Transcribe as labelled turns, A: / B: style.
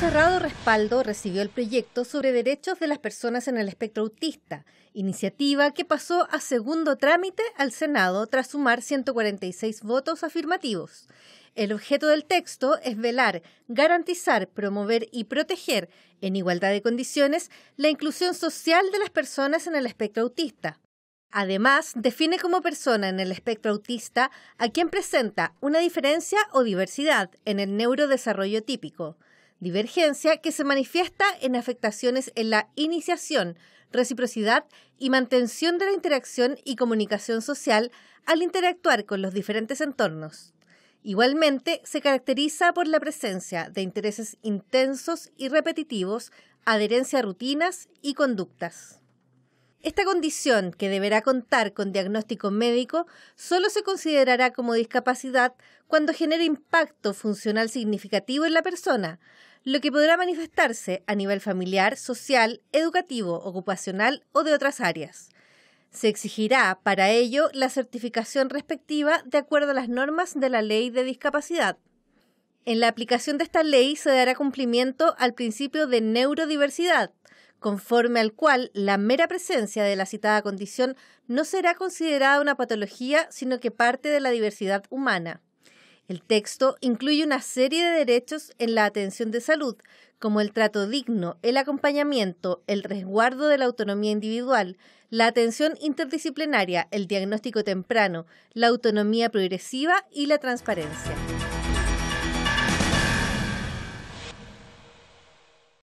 A: cerrado respaldo recibió el proyecto sobre derechos de las personas en el espectro autista, iniciativa que pasó a segundo trámite al Senado tras sumar 146 votos afirmativos. El objeto del texto es velar, garantizar, promover y proteger, en igualdad de condiciones, la inclusión social de las personas en el espectro autista. Además, define como persona en el espectro autista a quien presenta una diferencia o diversidad en el neurodesarrollo típico, divergencia que se manifiesta en afectaciones en la iniciación, reciprocidad y mantención de la interacción y comunicación social al interactuar con los diferentes entornos. Igualmente, se caracteriza por la presencia de intereses intensos y repetitivos, adherencia a rutinas y conductas. Esta condición, que deberá contar con diagnóstico médico, solo se considerará como discapacidad cuando genere impacto funcional significativo en la persona, lo que podrá manifestarse a nivel familiar, social, educativo, ocupacional o de otras áreas. Se exigirá para ello la certificación respectiva de acuerdo a las normas de la Ley de Discapacidad. En la aplicación de esta ley se dará cumplimiento al principio de neurodiversidad, conforme al cual la mera presencia de la citada condición no será considerada una patología, sino que parte de la diversidad humana. El texto incluye una serie de derechos en la atención de salud, como el trato digno, el acompañamiento, el resguardo de la autonomía individual, la atención interdisciplinaria, el diagnóstico temprano, la autonomía progresiva y la transparencia.